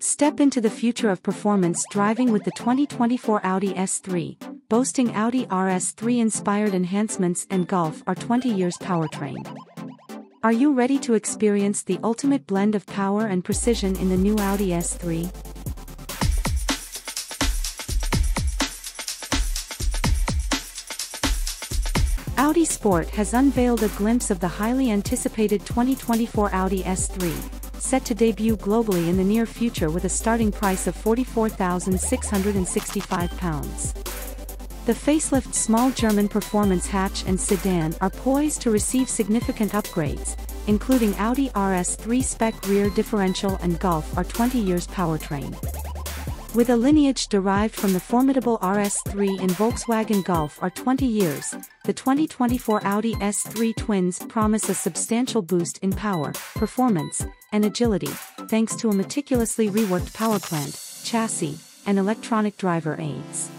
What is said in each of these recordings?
Step into the future of performance driving with the 2024 Audi S3, boasting Audi RS3 inspired enhancements and Golf R20 years powertrain. Are you ready to experience the ultimate blend of power and precision in the new Audi S3? Audi Sport has unveiled a glimpse of the highly anticipated 2024 Audi S3, set to debut globally in the near future with a starting price of £44,665. The facelift small German performance hatch and sedan are poised to receive significant upgrades, including Audi RS3 spec rear differential and Golf R20 years powertrain. With a lineage derived from the formidable RS3 in Volkswagen Golf R20 years, the 2024 Audi S3 twins promise a substantial boost in power, performance, and agility, thanks to a meticulously reworked power plant, chassis, and electronic driver aids.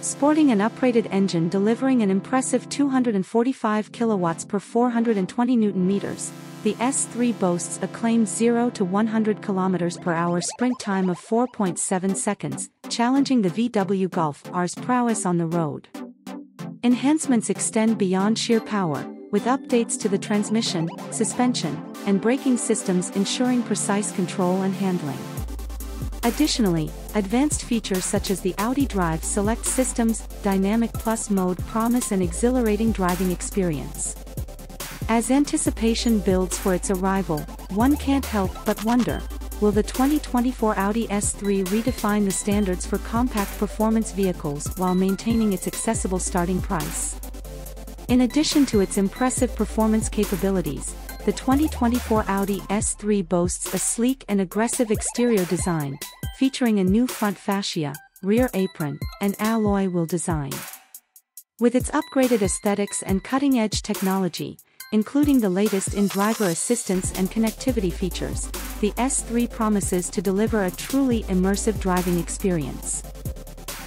Sporting an uprated engine delivering an impressive 245 kilowatts per 420 newton meters, the S3 boasts a claimed 0 to 100 km per hour sprint time of 4.7 seconds, challenging the VW Golf R's prowess on the road. Enhancements extend beyond sheer power, with updates to the transmission, suspension, and braking systems ensuring precise control and handling. Additionally, advanced features such as the Audi Drive Select Systems Dynamic Plus mode promise an exhilarating driving experience. As anticipation builds for its arrival, one can't help but wonder, will the 2024 Audi S3 redefine the standards for compact performance vehicles while maintaining its accessible starting price? In addition to its impressive performance capabilities, the 2024 Audi S3 boasts a sleek and aggressive exterior design, featuring a new front fascia, rear apron, and alloy wheel design. With its upgraded aesthetics and cutting-edge technology, including the latest in driver assistance and connectivity features, the S3 promises to deliver a truly immersive driving experience.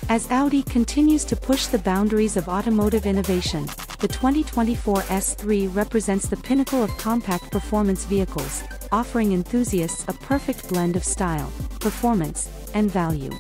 As Audi continues to push the boundaries of automotive innovation, the 2024 S3 represents the pinnacle of compact performance vehicles, offering enthusiasts a perfect blend of style, performance, and value.